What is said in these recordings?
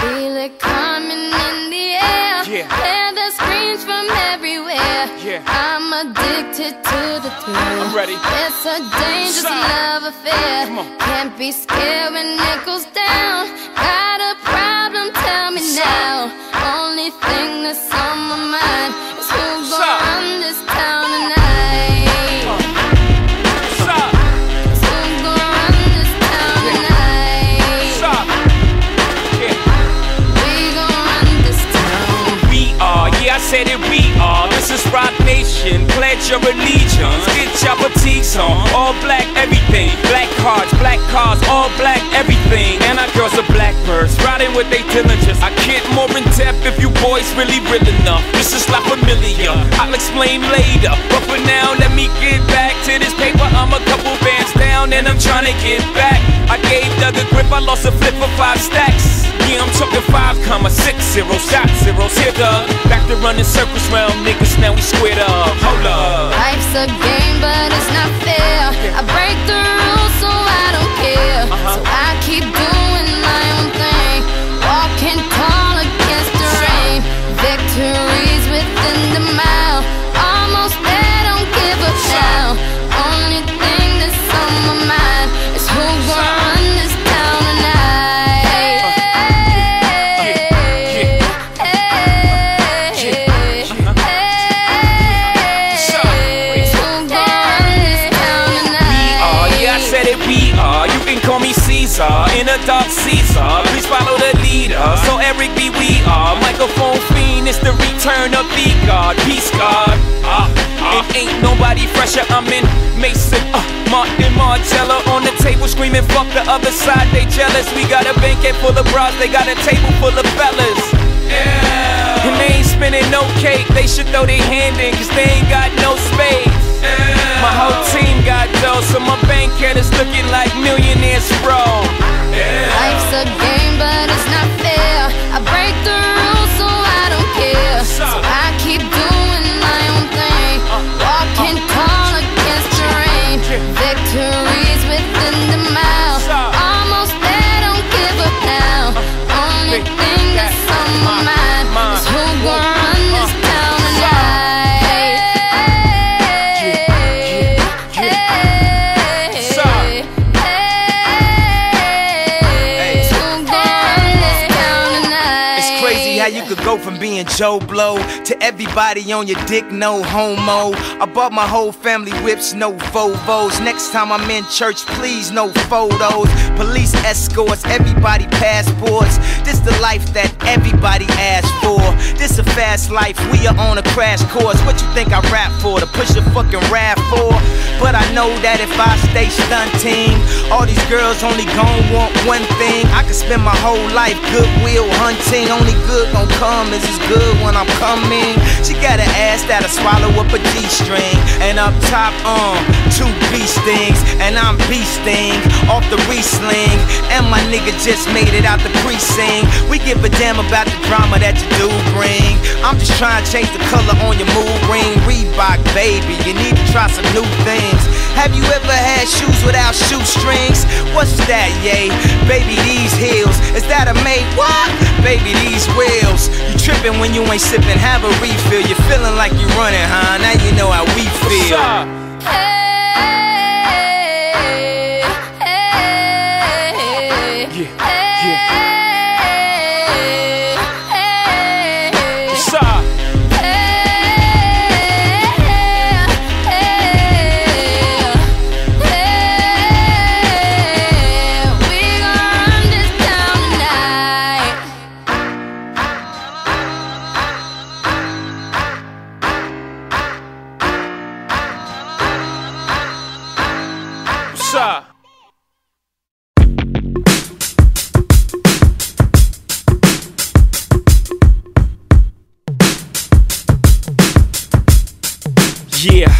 Feel it coming in the air. Yeah. Hear the screams from everywhere. Yeah. I'm addicted to the thrill. I'm ready. It's a dangerous Side. love affair. Come on. Can't be scared when it goes down. Got a problem? Tell me now. Only thing that's on my mind said it, we are. This is Roc Nation. Pledge your allegiance. Get your boutiques on. All black, everything. Black cards, black cars, all black, everything. And our girls are black blackbirds, riding with they diligence. I get more in depth if you boys really real enough. This is not familiar. I'll explain later. But for now, let me get back to this paper. I'm a couple down and I'm trying to get back. I gave Doug a grip, I lost a flip for five stacks. Yeah, I'm talking five comma six zero shot zeros here, Doug. Back to running circles round niggas, now we squared up. Hold up. Life's a game, but it's not fair. I break the Caesar, in a dark Caesar. Please follow the leader. So Eric B, we are. Microphone fiend, it's the return of the God. Peace God. Ah, ah. It ain't nobody fresher. I'm in Maison, uh, Martin Margiela on the table screaming, fuck the other side, they jealous. We got a banquet full of bras, they got a table full of fellas. Yeah. And they ain't spinning no cake, they should throw their hand in, cause they ain't got no space. My whole team got dough, so my bank account is looking like millionaires, bro. Life's a game, but it's not fair. Go from being Joe Blow to everybody on your dick, no homo. I bought my whole family whips, no Volvos. Next time I'm in church, please, no photos. Police escorts, everybody passports. This the life that everybody asks for. This a fast life, we are on a crash course. What you think I rap for? To push a fucking rap for? Know that if I stay stunting, all these girls only gon' want one thing. I could spend my whole life goodwill hunting. Only good gon' come is as good when I'm coming. She got an ass that'll swallow up a G-string. And up top, um, two B stings. And I'm beasting off the re-sling. And my nigga just made it out the precinct. We give a damn about the drama that you do bring. I'm just trying to change the color on your mood ring. Reebok, baby, you need to try some new things. Have you ever had shoes without shoestrings? What's that, yay? Baby, these heels. Is that a mate? What? Baby, these wheels. You tripping when you ain't sipping, have a refill. You're feeling like you're running, huh? Now you know how we feel. What's Yeah,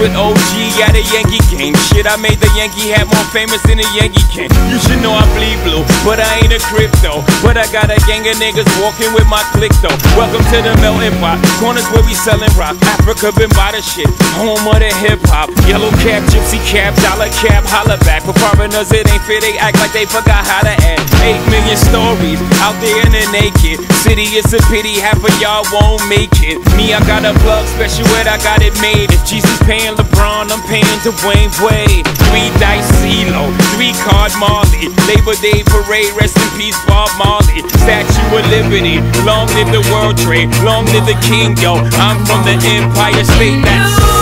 With OG at a Yankee game. Shit, I made the Yankee hat more famous than the Yankee can. You should know I bleed blue, but I ain't a crypto. But I got a gang of niggas walking with my click though. Welcome to the melting pot. Corners where we selling rock. Afrika Bambaataa shit. Home of the hip hop. Yellow cap, gypsy cap, dollar cap, holla back. For foreigners, it ain't fair. They act like they forgot how to act. Eight million stories out there in the naked city. It's a pity half of y'all won't make it. Me, I got a plug special ed, I got it made. If Jesus paying LeBron, I'm paying Dwyane Wade. Three dice CeeLo, three card Marley. Labor Day parade, rest in peace, Bob Marley. Statue of Liberty, long live the World Trade, long live the King, yo. I'm from the Empire State. That's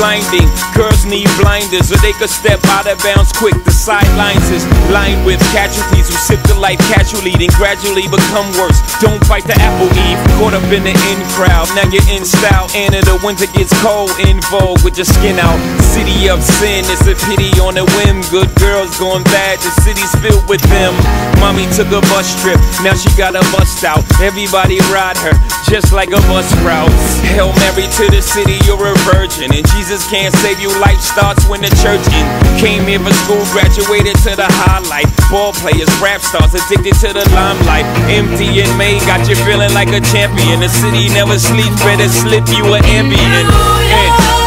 blinding, girls need blinders, or they could step out of bounds quick. The sidelines is lined with casualties who sip the life casually, then gradually become worse. Don't fight the apple eve, caught up in the in crowd. Now you're in style, and the winter gets cold, in vogue with your skin out. City of sin, it's a pity on a whim. Good girls going bad, the city's filled with them. Mommy took a bus trip, now she got a bust out. Everybody ride her, just like a bus route. Hail Mary to the city, you're a virgin. And Jesus can't save you, life starts when the church in. Came here for school, graduated to the highlight. Ball players, rap stars, addicted to the limelight. MDMA got you feeling like a champion. The city never sleeps, better slip you an Ambien. New Yeah.